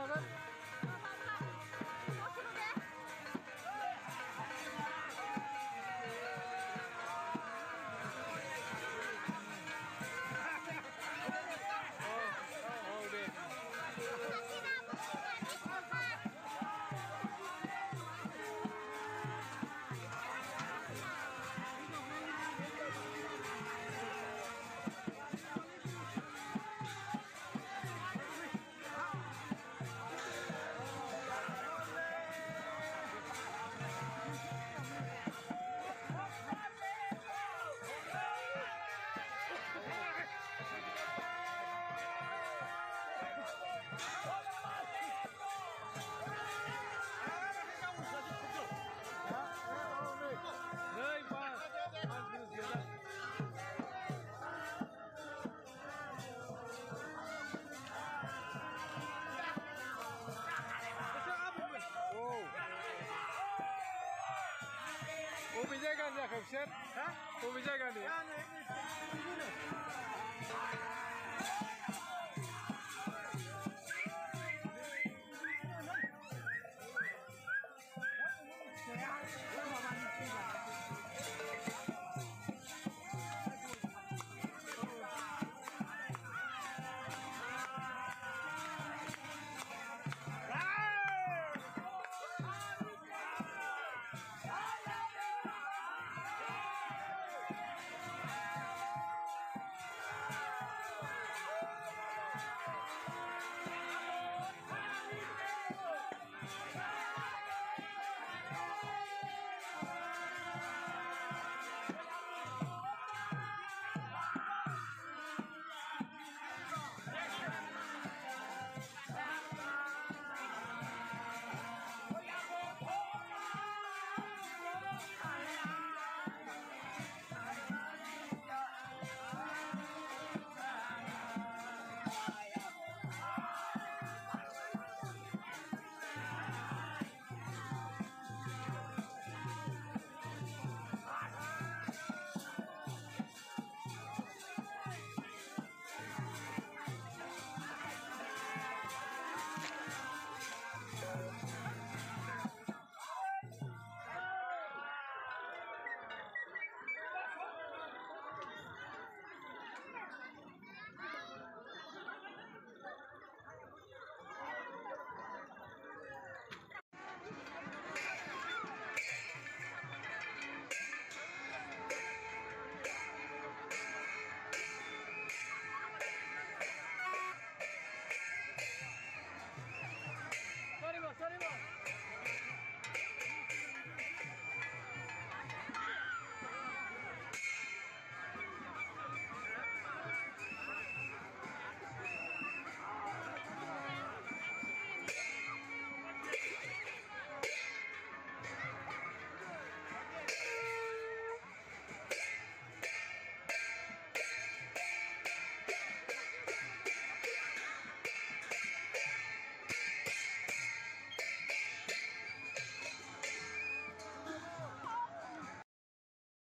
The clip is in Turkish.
হাজার ಗಂಟೆ ಕಬ್ಸರ್ ಹಾ ವಿಜಯ ಗಾಂಧಿ